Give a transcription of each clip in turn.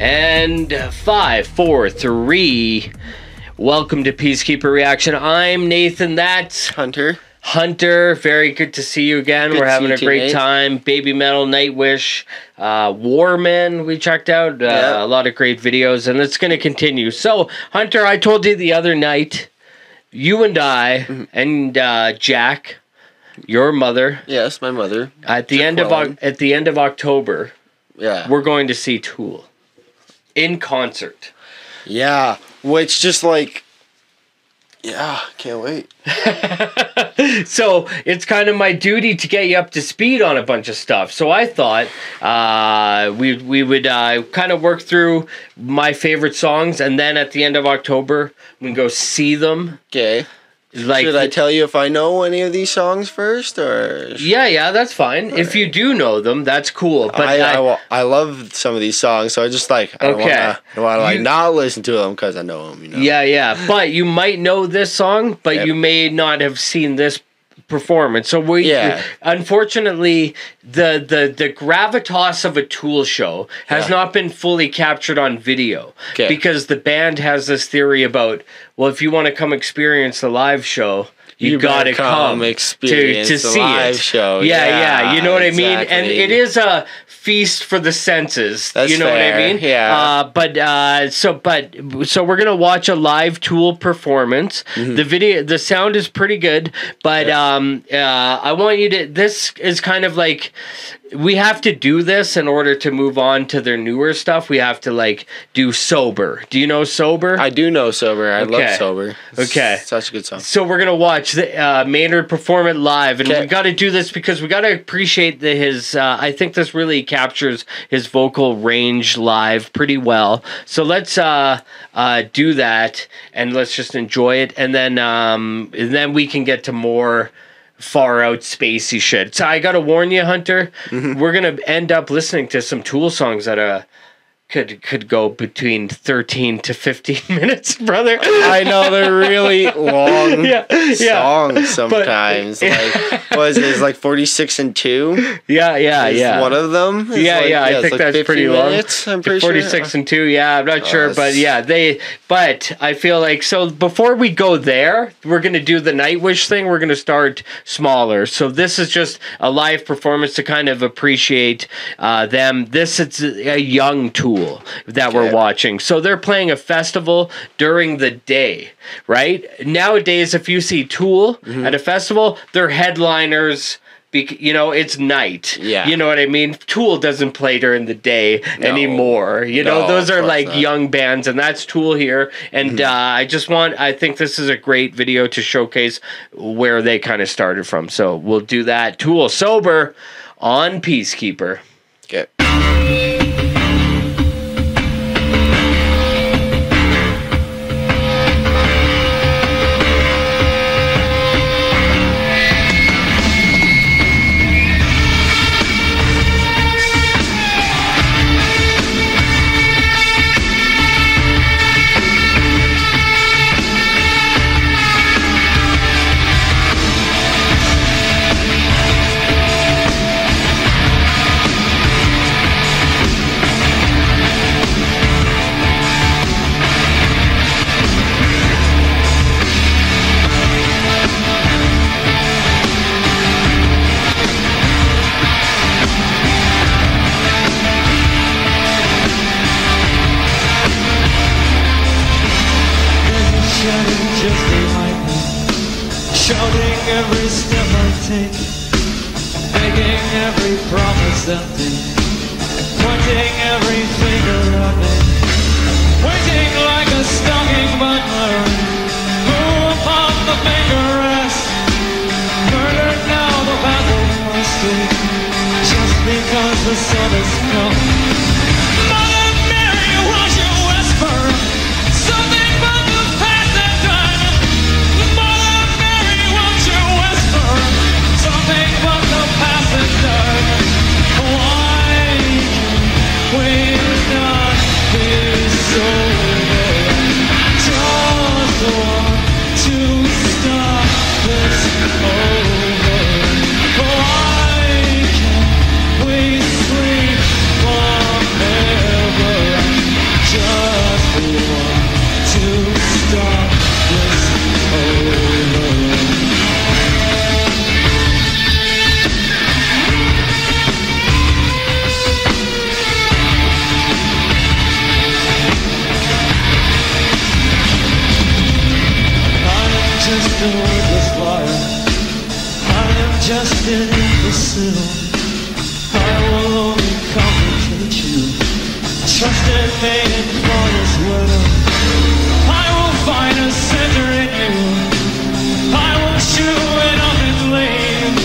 And five, four, three. Welcome to Peacekeeper Reaction. I'm Nathan. That's Hunter. Hunter. Very good to see you again. Good We're having a great time. Babymetal, Nightwish, uh, Warman. We checked out uh, Yeah. a lot of great videos, and it's going to continue. So, Hunter, I told you the other night, you and I Mm-hmm. and uh, Jack, your mother, Yes, my mother. at the end of at the end of October, Yeah. we're going to see Tool in concert. Yeah. Which just like Yeah, can't wait. so it's kind of my duty to get you up to speed on a bunch of stuff. So I thought uh, we we would uh, kind of work through my favorite songs, and then at the end of October we can go see them. Okay. Like Should I tell you if I know any of these songs first or yeah, yeah, that's fine. If you do know them, that's cool. But I, I, I- I love some of these songs, so I just like I don't Okay. want to want to like You- not listen to them because I know them. You know. Yeah, yeah. But you might know this song, but Yep. you may not have seen this performance. So we Yeah. unfortunately the the the gravitas of a tool show has Yeah. not been fully captured on video Okay. because the band has this theory about well if you want to come experience the live show you, You gotta come, come experience to, to see live it. show. Yeah, yeah, Yeah, you know what I mean. And it is a feast for the senses. That's you know what I mean? yeah. Uh, but uh, so but so we're gonna watch a live Tool performance. Mm-hmm. The video, the sound is pretty good, but um, uh, I want you to. This is kind of like we have to do this in order to move on to their newer stuff. We have to like do sober. Do you know sober? I do know sober. I Okay. love sober. It's Okay. Such a good song. So we're gonna watch the uh, Maynard perform it live, and Okay. we got to do this because we got to appreciate the, his. Uh, I think this really captures his vocal range live pretty well. So let's uh, uh, do that, and let's just enjoy it, and then um, and then we can get to more far out spacey shit. So I gotta warn you, Hunter, Mm-hmm. we're gonna end up listening to some Tool songs that uh could could go between thirteen to fifteen minutes, brother. I know they're really long Yeah, yeah. songs sometimes. like was it like forty six and two? Yeah, yeah, Is yeah. One of them. It's yeah, like- yeah, I think like that's 50 pretty long. minutes, I'm pretty Forty sure. and two. Yeah, I'm not sure, but yeah, they. But I feel like so. Before we go there, we're gonna do the Nightwish thing. We're gonna start smaller. So this is just a live performance to kind of appreciate uh, them. This is a young tool that we're watching. So they're playing a festival during the day, right? Nowadays, if you see Tool Mm-hmm. at a festival, they're headliners. Bec- you know, it's night. Yeah. You know what I mean? Tool doesn't play during the day anymore. You know, those are like not. Mm-hmm. young bands, and that's Tool here. And uh, I just want, I think this is a great video to showcase where they kind of started from. So we'll do that. Tool sober on Peacekeeper. Trust. I will find a center in you. I will chew it up and leave.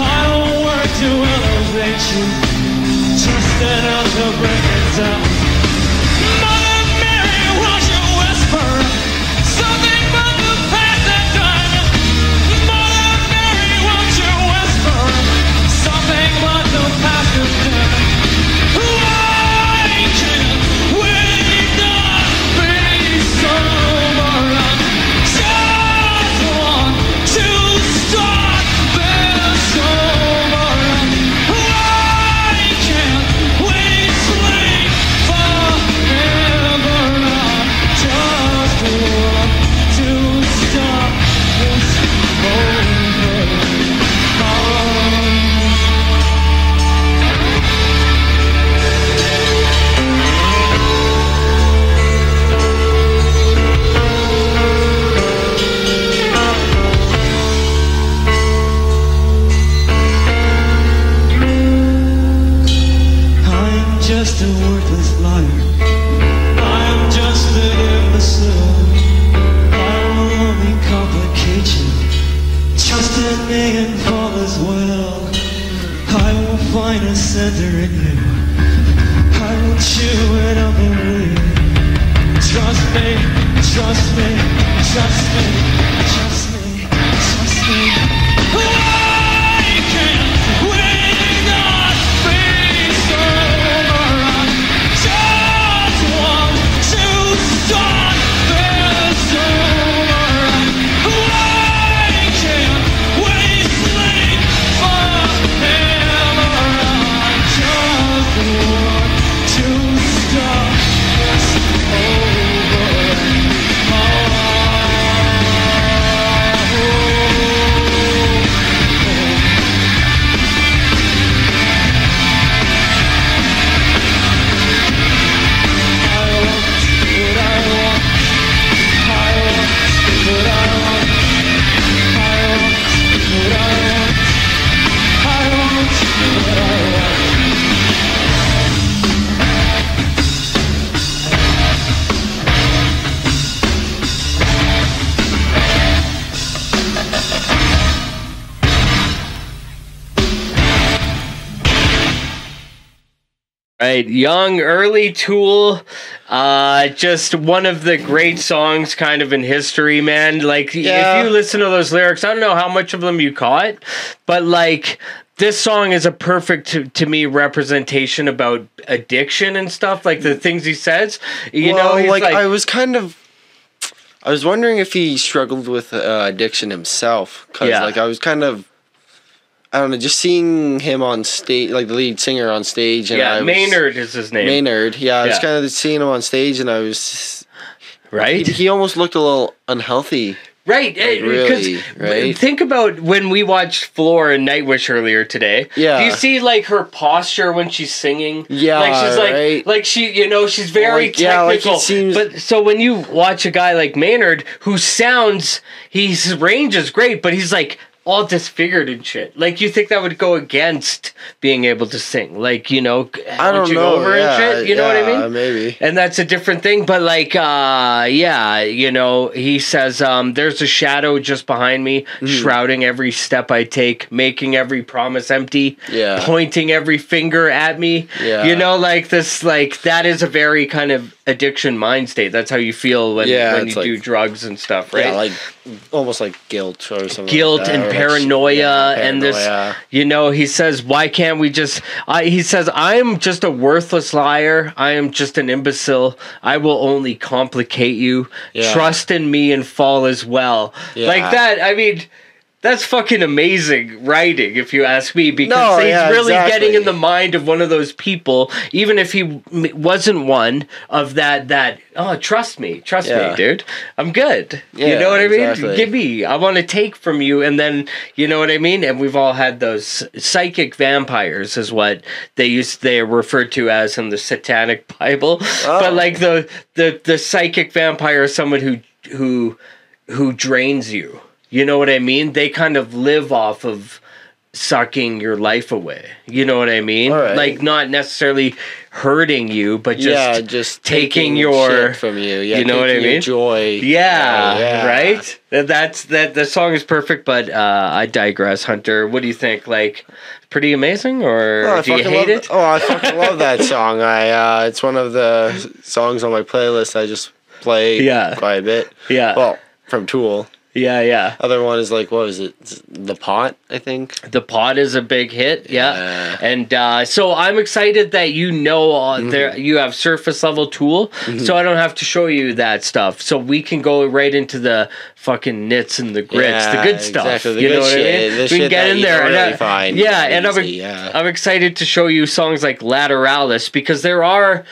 I will work to elevate you. To I am just an imbecile. I will only complicate you. Trust in me and fall as well. I will find a center in you. I will chew it up and leave. Trust me, trust me, trust me, Right, young, early Tool, uh, just one of the great songs, kind of in history, man. Like, Yeah. if you listen to those lyrics, I don't know how much of them you caught, but like, this song is a perfect to, to me representation about addiction and stuff, like the things he says. You well, know, like, like, I was kind of, I was wondering if he struggled with uh, addiction himself, because Yeah. like I was kind of, I don't know, just seeing him on stage, like the lead singer on stage, and I yeah, was, Maynard is his name, Maynard, yeah, I was kind of seeing him on stage, and I was, right? he, he almost looked a little unhealthy. Right, eh, really, right? think about when we watched Floor and Nightwish earlier today. Yeah. do you see like her posture when she's singing? Yeah, like she's like, right. like she, you know, she's very Like, yeah, like, it seems- But so when you watch a guy like Maynard, who sounds, his range is great, but he's like all disfigured and shit. Like you think that would go against being able to sing? Like you know, I don't you know, over yeah, and shit. You know what I yeah, mean? Maybe. and that's a different thing but like uh yeah you know he says um there's a shadow just behind me Mm-hmm. shrouding every step i take making every promise empty Yeah. pointing every finger at me Yeah. you know like this like that is a very kind of addiction mind state that's how you feel when, Yeah, when you like- do drugs and stuff right Yeah, like almost like guilt or something. guilt like that, and or like, paranoia and this you know he says why can't we just I, he says i am just a worthless liar. I am just an imbecile. I will only complicate you. Yeah. trust in me and fall as well. Yeah. like that i mean that's fucking amazing writing, if you ask me, because No, he's yeah, really exactly. getting in the mind of one of those people, even if he wasn't one of that. That oh, trust me, trust me, dude, I'm good. you know what I mean? exactly. Give me, I want to take from you, and then you know what I mean. And we've all had those psychic vampires, is what they used. They are referred to as in the Satanic Bible, Oh. but like the the the psychic vampire is someone who who who drains you. You know what I mean? They kind of live off of sucking your life away. You know what I mean? All right. Like not necessarily hurting you, but just yeah, just taking taking your- shit from you. Yeah, you know what I mean? Joy. yeah, Oh, yeah. right. That's that. The song is perfect, but uh, I digress. Hunter, what do you think? Like, pretty amazing, or Oh, I do you hate love, it? Oh, I fucking love that song. I uh, it's one of the songs on my playlist. I just play Yeah. quite a bit. Yeah, Well, from Tool. Yeah, yeah. Other one is like what was it? The Pot, I think. The pot is a big hit, yeah. Yeah. And uh, so I'm excited that you know uh, Mm-hmm. there you have surface level tool, so I don't have to show you that stuff. So we can go right into the fucking nits and the grits, the good stuff. exactly, the you good know what I mean? we can get in there. and really I- yeah, and I'm, yeah. I'm excited to show you songs like Lateralus because there are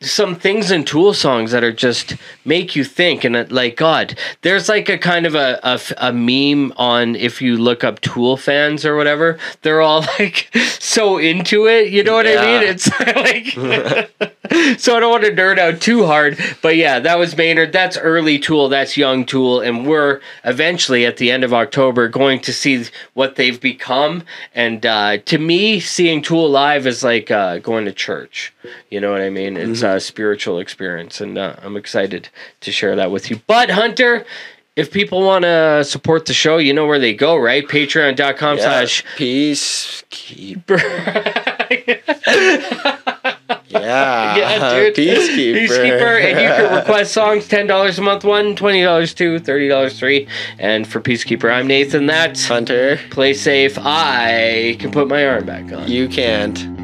some things in Tool songs that are just make you think and it, like God, there's like a kind of a a meme on if you look up Tool fans or whatever, they're all like so into it. You know what I mean? It's like so I don't want to nerd out too hard, but yeah, that was Maynard. That's early Tool. That's young Tool, and we're eventually at the end of October going to see what they've become. And uh, to me, seeing Tool live is like uh, going to church. You know what I mean? It's a spiritual experience, and uh, I'm excited to share that with you. But Hunter. If people want to support the show, you know where they go, right? Patreon.com Yeah. slash Peace. Yeah. Yeah, dude. Peacekeeper. Peacekeeper, and you can request songs ten dollars a month, one, twenty dollars two, thirty dollars three. And for Peacekeeper, I'm Nathan. That's Hunter. play safe. I can put my arm back on. You can't.